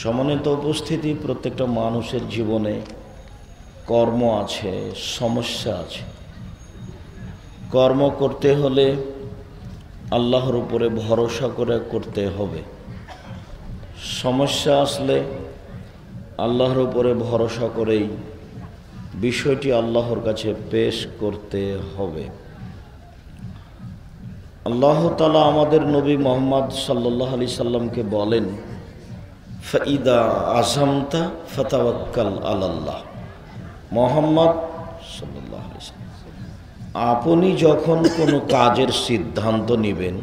সমন্বিত উপস্থিতি প্রত্যেকটা মানুষের জীবনে কর্ম আছে, সমস্যা আছে। কর্ম করতে হলে আল্লাহর উপরে ভরসা করে করতে হবে। সমস্যা আসলে আল্লাহর উপরে ভরসা করেই বিষয়টি আল্লাহর কাছে পেশ করতে হবে। আল্লাহ তালা আমাদের নবী মোহাম্মদ সাল্লাহ আলি সাল্লামকে বলেন ফঈদা আজমতা ফতাওয়াক্কাল আল্লাহ মোহাম্মদ আপনি যখন কোনো কাজের সিদ্ধান্ত নেবেন,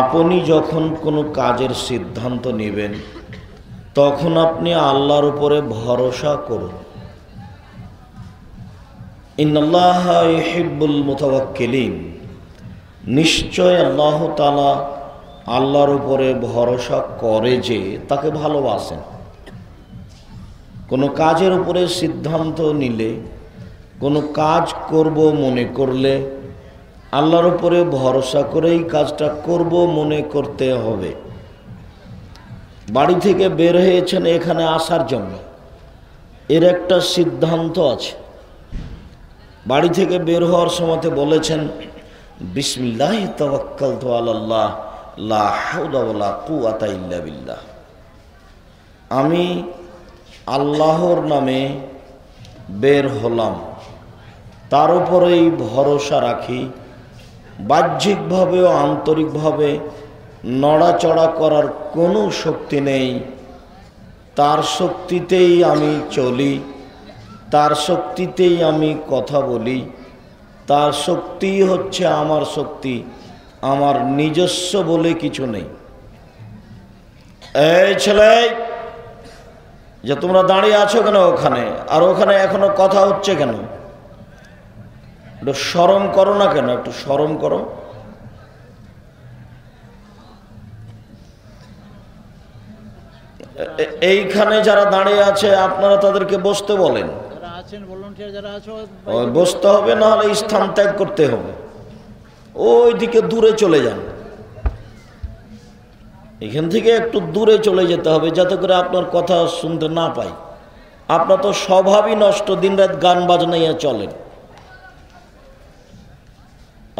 আপনি যখন কোনো কাজের সিদ্ধান্ত নেবেন, তখন আপনি আল্লাহর উপরে ভরসা করুন। ইন্নাল্লাহ ইহিব্বুল মুতাওয়াক্কিলিন, নিশ্চয় আল্লাহ তালা আল্লাহর উপরে ভরসা করে যে তাকে ভালোবাসেন কোনো কাজের উপরে সিদ্ধান্ত নিলে, কোনো কাজ করব মনে করলে, আল্লাহর উপরে ভরসা করেই কাজটা করব মনে করতে হবে। বাড়ি থেকে বের হয়েছেন এখানে আসার জন্য। এর একটা সিদ্ধান্ত আছে। বাড়ি থেকে বের হওয়ার সময়তে বলেছেন, বিসমিল্লাহ তবাক্কাল তো আল্লাহ বিল্লাহ। আমি আল্লাহর নামে বের হলাম, তার উপরেই ভরসা রাখি বাহ্যিকভাবে ও আন্তরিকভাবে নড়াচড়া করার কোনো শক্তি নেই, তার শক্তিতেই আমি চলি, তার শক্তিতেই আমি কথা বলি, তার শক্তি হচ্ছে আমার শক্তি। আমার নিজস্ব বলে কিছু নেই। এই ছেলে যে তোমরা দাঁড়িয়ে আছো কেন ওখানে? আর ওখানে এখনও কথা হচ্ছে কেন? একটু সরম করো না কেন? একটু সরম করো। এইখানে যারা দাঁড়িয়ে আছে আপনারা তাদেরকে বসতে বলেন। বসতে হবে না হলে স্থান ত্যাগ করতে হবে। ওই দিকে দূরে চলে যান। এখান থেকে একটু দূরে চলে যেতে হবে যাতে করে আপনার কথা শুনতে না পাই। আপনার তো স্বভাবই নষ্ট, দিনরাত গান বাজনাইয়া চলেন।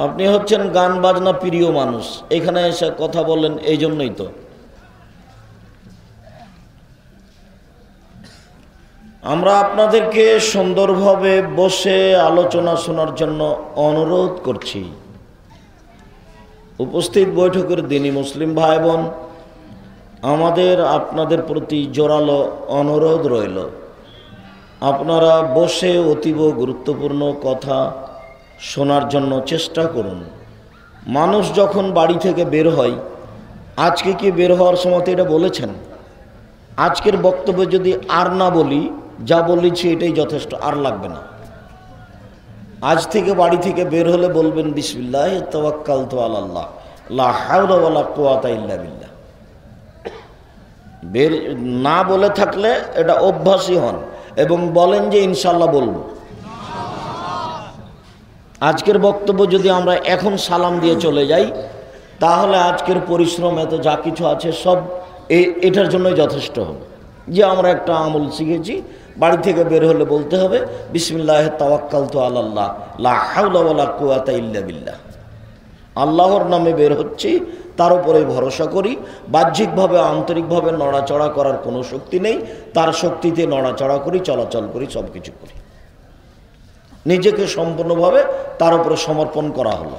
আপনি হচ্ছেন গান বাজনা প্রিয় মানুষ, এখানে এসে কথা বলেন এই জন্যই তো। আমরা আপনাদেরকে সুন্দরভাবে বসে আলোচনা শোনার জন্য অনুরোধ করছি। উপস্থিত বৈঠকের দিনই মুসলিম ভাই বোন আমাদের আপনাদের প্রতি জোরালো অনুরোধ রইল। আপনারা বসে অতীব গুরুত্বপূর্ণ কথা শোনার জন্য চেষ্টা করুন। মানুষ যখন বাড়ি থেকে বের হয়, আজকে কি বের হওয়ার সময় এটা বলেছেন? আজকের বক্তব্য যদি আর না বলি, যা বলেছি এটাই যথেষ্ট, আর লাগবে না। আজ থেকে বাড়ি থেকে বের হলে বলবেন, বিসমিল্লাহ তওয়াক্কাল তো আল্লাহ লা হাওলা ওয়ালা ইল্লা বের, না বলে থাকলে এটা অভ্যাসই হন এবং বলেন যে ইনশাল্লাহ বলব। আজকের বক্তব্য যদি আমরা এখন সালাম দিয়ে চলে যাই, তাহলে আজকের পরিশ্রম এত যা কিছু আছে সব এটার জন্যই যথেষ্ট হবে। যে আমরা একটা আমল শিখেছি বাড়ি থেকে বের হলে বলতে হবে, বিসমিল্লাহ তাওয়াক্কাল তো আল্লাহ লা হাওলা ওয়ালা কুওয়াতা ইল্লা বিল্লাহ। আল্লাহর নামে বের হচ্ছি, তার উপরে ভরসা করি, বাহ্যিকভাবে, আন্তরিকভাবে নড়াচড়া করার কোনো শক্তি নেই, তার শক্তিতে নড়াচড়া করি, চলাচল করি সব কিছু করি। নিজেকে সম্পূর্ণভাবে তার উপরে সমর্পণ করা হলো।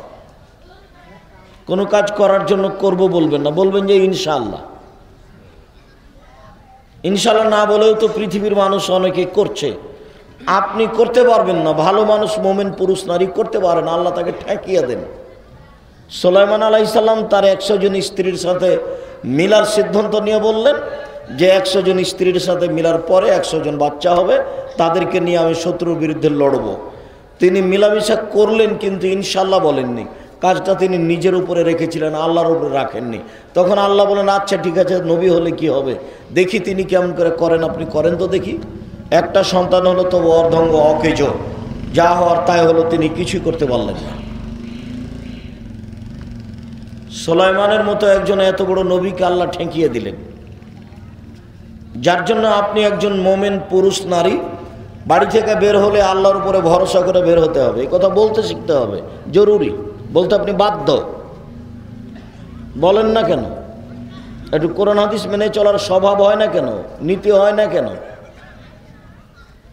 কোনো কাজ করার জন্য করব বলবেন না, বলবেন যে ইনশাআল্লাহ। ইনশাল্লাহ না বলেও তো পৃথিবীর মানুষ অনেকে করছে। আপনি করতে পারবেন না, ভালো মানুষ, মোমেন, পুরুষ, নারী করতে পারেন আল্লাহ তাকে ঠেকিয়ে দেন। সোলাইমান আলাইসাল্লাম তার একশো জন স্ত্রীর সাথে মিলার সিদ্ধান্ত নিয়ে বললেন যে একশো জন স্ত্রীর সাথে মিলার পরে একশো জন বাচ্চা হবে, তাদেরকে নিয়ে আমি শত্রুর বিরুদ্ধে লড়ব। তিনি মিলামিশা করলেন কিন্তু ইনশাল্লাহ বলেননি। কাজটা তিনি নিজের উপরে রেখেছিলেন, আল্লাহর উপরে রাখেননি। তখন আল্লাহ বলেন আচ্ছা ঠিক আছে, নবী হলে কি হবে? দেখি তিনি কেমন করে করেন, আপনি করেন তো দেখি। একটা সন্তান হলো তবু অর্ধঙ্গ, অকেজ। যা হওয়ার তাই হলো, তিনি কিছুই করতে পারলেন না। সোলাইমানের মতো একজন এত বড় নবীকে আল্লাহ ঠেকিয়ে দিলেন। যার জন্য আপনি একজন মোমেন পুরুষ, নারী, বাড়ি থেকে বের হলে আল্লাহর উপরে ভরসা করে বের হতে হবে। কথা বলতে শিখতে হবে। জরুরি। বলতে আপনি বাধ্য। বলেন না কেন? একটু কোরআন হাদিস মেনে চলার স্বভাব হয় না কেন? নীতি হয় না কেন?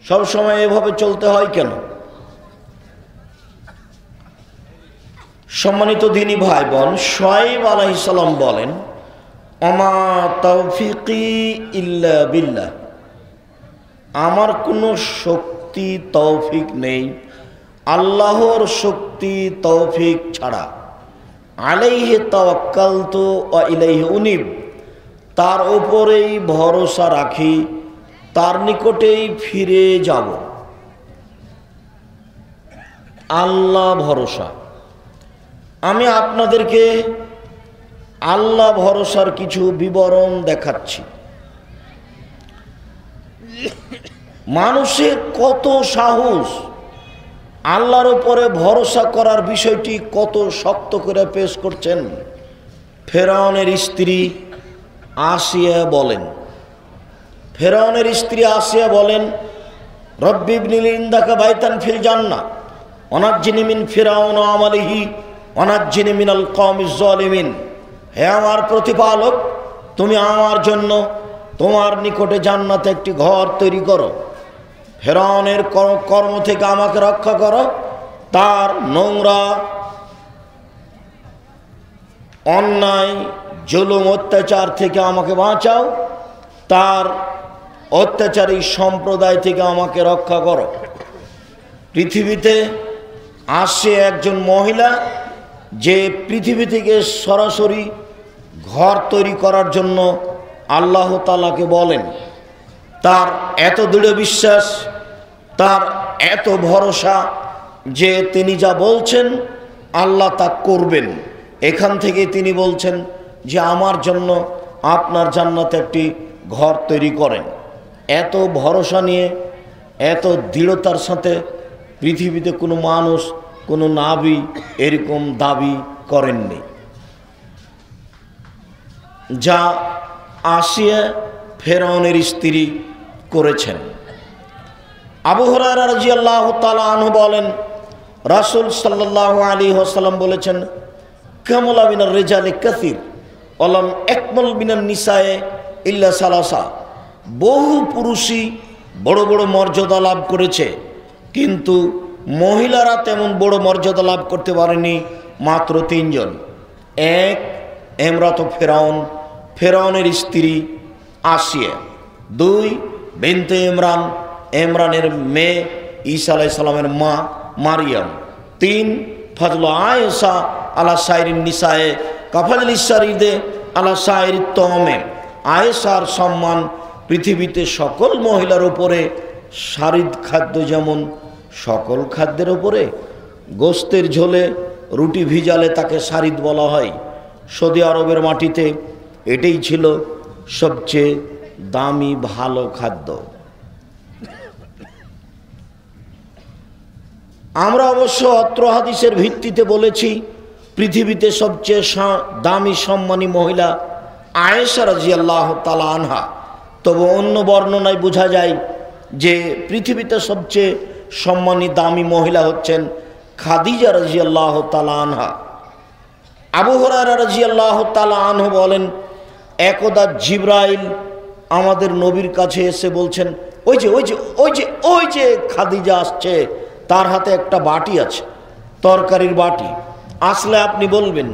সব সময় এভাবে চলতে হয় কেন? সম্মানিত দিনী ভাই বোন সোয়াইব আলাইসাল্লাম বলেন অমা তৌফিকি ইল্লা বিল্লাহ। আমার কোনো শক্তি, তৌফিক নেই। আল্লাহর শক্তি, তৌফিক ছাড়া। আলাইহে তাওয়াক্কাল তো ইলাইহে উনিব। তার ওপরেই ভরসা রাখি, তার নিকটেই ফিরে যাব। আল্লাহ ভরসা। আমি আপনাদেরকে আল্লাহ ভরসার কিছু বিবরণ দেখাচ্ছি। মানুষের কত সাহস আল্লাহর উপরে ভরসা করার বিষয়টি কত শক্ত করে পেশ করছেন? ফেরাউনের স্ত্রী আসিয়া বলেন, ফেরাউনের স্ত্রী আসিয়া বলেন রব্বিবনিল ইন্দাকা বাইতান ফিল জান্না অনাজ্জিনী মিন ফেরাউন আমালিহি অনাজ্জিনী মিনাল কমিজ জলিমিন হে আমার প্রতিপালক, তুমি আমার জন্য তোমার নিকটে জান্নাতে একটি ঘর তৈরি করো। ফেরাউনের কর্ম থেকে আমাকে রক্ষা করো। তার নোংরা, অন্যায়, জুলুম, অত্যাচার থেকে আমাকে বাঁচাও। তার অত্যাচারী সম্প্রদায় থেকে আমাকে রক্ষা করো। পৃথিবীতে আসে একজন মহিলা যে পৃথিবী থেকে সরাসরি ঘর তৈরি করার জন্য আল্লাহ তালাকে বলেন। তার এত দৃঢ় বিশ্বাস, তার এত ভরসা যে তিনি যা বলছেন, আল্লাহ তা করবেন। এখান থেকে তিনি বলছেন যে, আমার জন্য আপনার জান্নাতে একটি ঘর তৈরি করেন। এত ভরসা নিয়ে, এত দৃঢ়তার সাথে পৃথিবীতে কোনো মানুষ, কোনো নাবি এরকম দাবি করেননি। যা আসিয়া ফেরাউনের স্ত্রী করেছেন। আবু হরারা রাজি আল্লাহ আনহু বলেন, রাসুল সাল্লাহ আলী হাসাল্লাম বলেছেন, কামলা বিনার রেজালে কাসির অলম একমল বিনার নিসায়ে ইল্লা সালাসা। বহু পুরুষই বড় বড় মর্যাদা লাভ করেছে, কিন্তু মহিলারা তেমন বড় মর্যাদা লাভ করতে পারেনি মাত্র তিনজন। এক, এমরাত ফেরাউন, ফেরাউনের স্ত্রী আসিয়া। দুই, বেনতে ইমরান, ইমরানের মেয়ে ঈসা আলাই সালামের মা মারিয়াম। তিন ফজল আয়েসা আলা সাইরিন নিসায়ে কাফাল ইসারিদে আলা সাইর তমে আয়েসার সম্মান পৃথিবীতে সকল মহিলার উপরে সারিদ খাদ্য যেমন সকল খাদ্যের উপরে, গোস্তের ঝোলে রুটি ভিজালে তাকে সারিদ বলা হয়। সৌদি আরবের মাটিতে এটাই ছিল সবচেয়ে দামি ভালো খাদ্য। আমরা অবশ্য অত্র হাদিসের ভিত্তিতে বলেছি, পৃথিবীতে সবচেয়ে দামি সম্মানী মহিলা আয়েশা রাজিয়াল্লাহ তালা আনহা। তবে অন্য বর্ণনায় বোঝা যায় যে, পৃথিবীতে সবচেয়ে সম্মানী দামি মহিলা হচ্ছেন খাদিজা রাজিয়াল্লাহ তালা আনহা। আবু হরারা রাজি আল্লাহ তালা আনহু বলেন একদা জিব্রাইল আমাদের নবীর কাছে এসে বলছেন, ওই যে ওই যে ওই যে ওই যে খাদিজা আসছে, তার হাতে একটা বাটি আছে, তরকারির বাটি। আসলে আপনি বলবেন,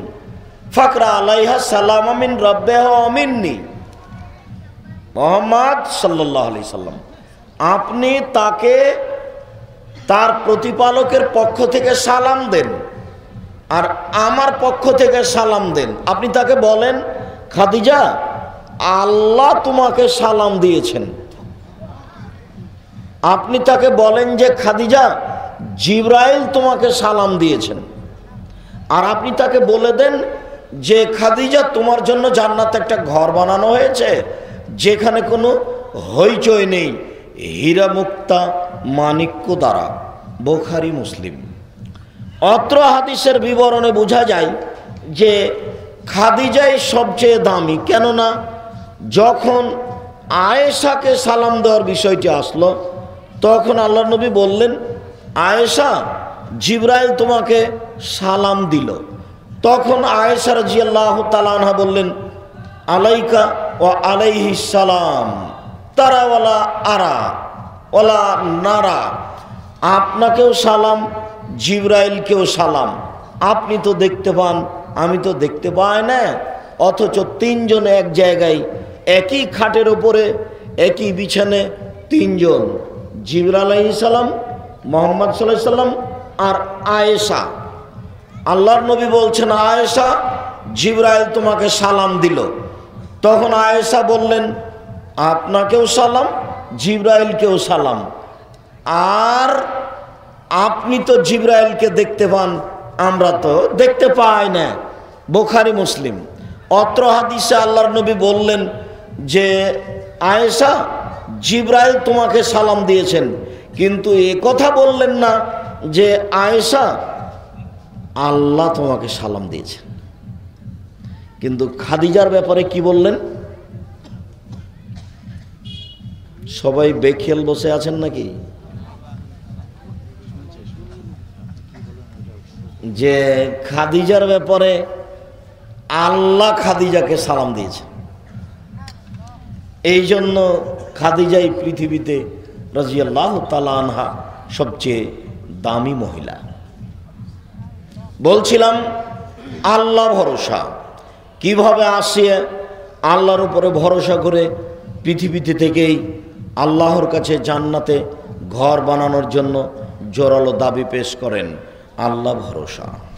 ফাকরা আলাইহা সালাম আমিন রব্বে অমিননি মোহাম্মদ সাল্লাহ আলি সাল্লাম, আপনি তাকে তার প্রতিপালকের পক্ষ থেকে সালাম দেন, আর আমার পক্ষ থেকে সালাম দেন। আপনি তাকে বলেন খাদিজা, আল্লাহ তোমাকে সালাম দিয়েছেন। আপনি তাকে বলেন যে, খাদিজা, জিব্রাইল তোমাকে সালাম দিয়েছেন। আর আপনি তাকে বলে দেন যে, খাদিজা, তোমার জন্য জান্নাতে একটা ঘর বানানো হয়েছে, যেখানে কোনো হইচই নেই। হীরা মুক্তা মানিক্য দ্বারা, বোখারি মুসলিম। অত্র হাদিসের বিবরণে বোঝা যায় যে খাদিজাই সবচেয়ে দামি, কেননা যখন আয়েশাকে সালাম দেওয়ার বিষয়টি আসলো, তখন আল্লাহ নবী বললেন, আয়েশা, জিব্রাইল তোমাকে সালাম দিল। তখন আয়েশা রাজিয়াল্লাহ তালানহা বললেন, আলাইকা ও আলাইহি সালাম, তারাওয়ালা আরা ওলা নারা, আপনাকেও সালাম, জিব্রাইলকেও সালাম। আপনি তো দেখতে পান আমি তো দেখতে পাই না। অথচ তিনজন এক জায়গায়, একই খাটের ওপরে একই বিছানে তিনজন। জিবরা সালাম, মোহাম্মদ সাল্লাহ সাল্লাম আর আয়েশা। আল্লাহর নবী বলছেন, আয়েশা, জিব্রাইল তোমাকে সালাম দিল। তখন আয়েশা বললেন, আপনাকেও সালাম, জিব্রাইলকেও সালাম। আর আপনি তো জিব্রাইলকে দেখতে পান আমরা তো দেখতে পাই না। বোখারি, মুসলিম। অত্র হাদিসে আল্লাহর নবী বললেন যে, আয়েশা, জিব্রাইল তোমাকে সালাম দিয়েছেন। কিন্তু এ কথা বললেন না যে, আয়েশা, আল্লাহ তোমাকে সালাম দিয়েছেন। কিন্তু খাদিজার ব্যাপারে কি বললেন? সবাই বেখেল বসে আছেন নাকি? যে খাদিজার ব্যাপারে আল্লাহ খাদিজাকে সালাম দিয়েছে। এই জন্য খাদিজাই পৃথিবীতে রাজিয়াল্লাহ তালা আনহা সবচেয়ে দামি মহিলা। বলছিলাম, আল্লাহ ভরসা। কীভাবে আসিয়ে আল্লাহর উপরে ভরসা করে পৃথিবীতে থেকেই আল্লাহর কাছে জান্নাতে ঘর বানানোর জন্য জোরালো দাবি পেশ করেন আল্লাহ ভরসা।